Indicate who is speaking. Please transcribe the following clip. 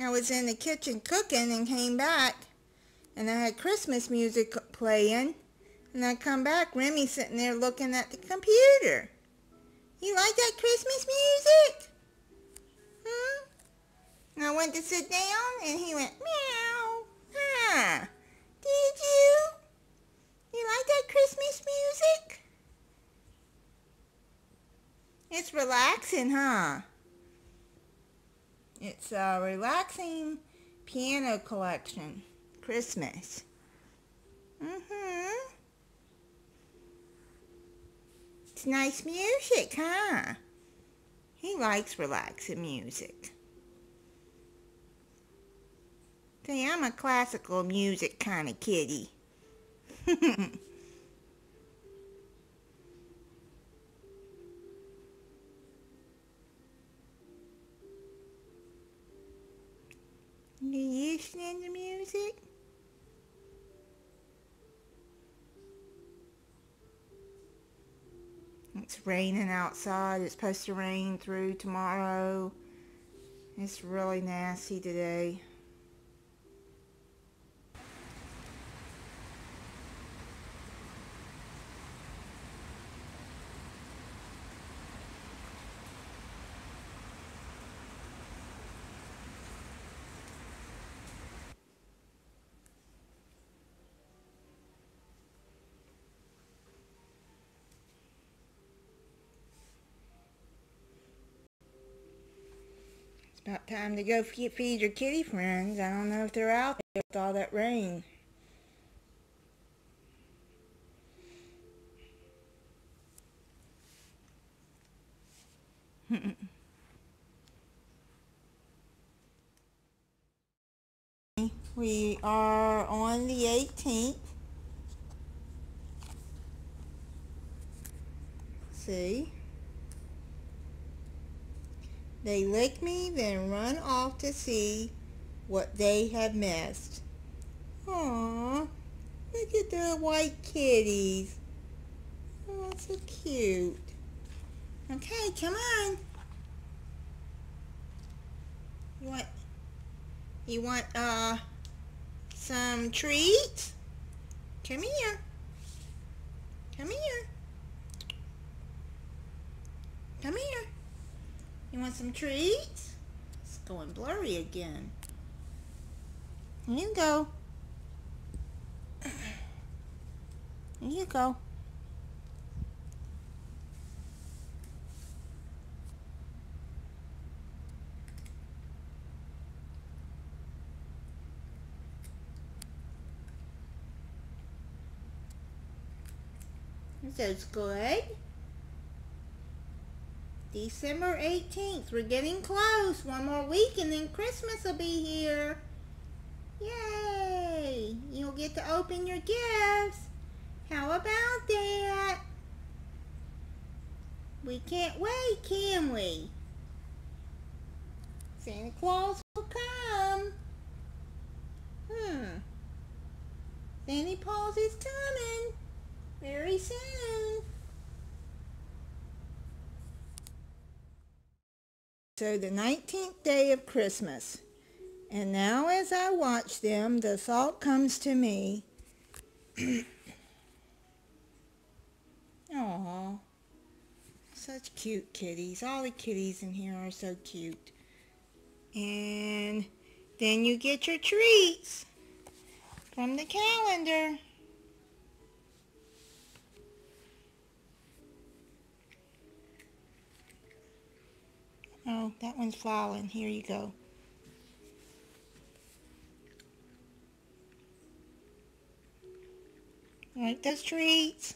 Speaker 1: I was in the kitchen cooking and came back and I had Christmas music playing and I come back, Remy sitting there looking at the computer. You like that Christmas music? Hmm? And I went to sit down and he went, meow. Huh. Did you? You like that Christmas music? It's relaxing, huh? It's a relaxing piano collection. Christmas. Mm-hmm. It's nice music, huh? He likes relaxing music. See, I'm a classical music kind of kitty. listening to music? It's raining outside. It's supposed to rain through tomorrow. It's really nasty today. About time to go feed your kitty friends. I don't know if they're out there with all that rain. we are on the 18th. See? They lick me, then run off to see what they have missed. Aww, look at the white kitties. Oh, so cute. Okay, come on. You want, you want, uh, some treats? Come here. Come here. Come here. You want some treats? It's going blurry again. Here you go. Here you go. This is good. December 18th. We're getting close. One more week and then Christmas will be here. Yay! You'll get to open your gifts. How about that? We can't wait, can we? Santa Claus will come. Hmm. Santa Claus is coming So the 19th day of Christmas. And now as I watch them, the thought comes to me, Aw, such cute kitties. All the kitties in here are so cute. And then you get your treats from the calendar. Oh, that one's falling. Here you go. Like those treats.